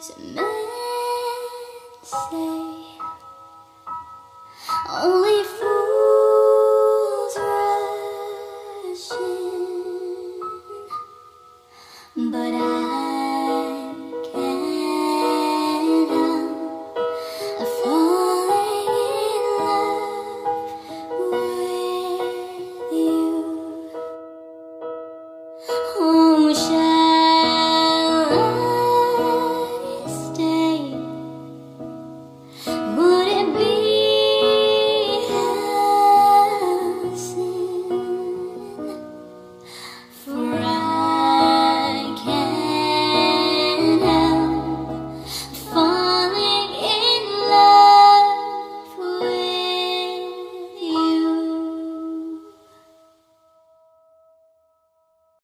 does a say? Only fools rush in, but